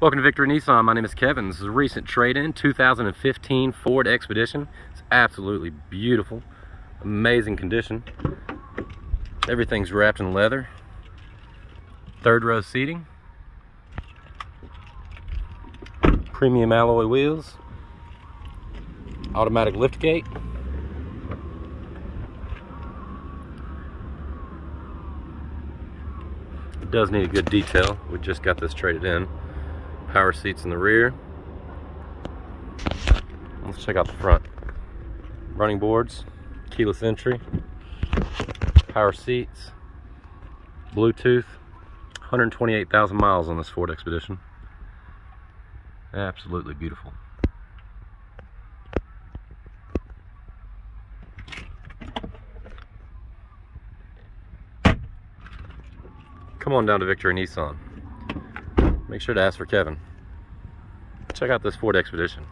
Welcome to Victory Nissan. My name is Kevin. This is a recent trade-in 2015 Ford Expedition. It's absolutely beautiful. Amazing condition. Everything's wrapped in leather. Third row seating. Premium alloy wheels. Automatic lift gate. It does need a good detail. We just got this traded in. Power seats in the rear. Let's check out the front. Running boards, keyless entry, power seats, Bluetooth, 128,000 miles on this Ford Expedition. Absolutely beautiful. Come on down to Victory Nissan. Make sure to ask for Kevin. Check out this Ford Expedition.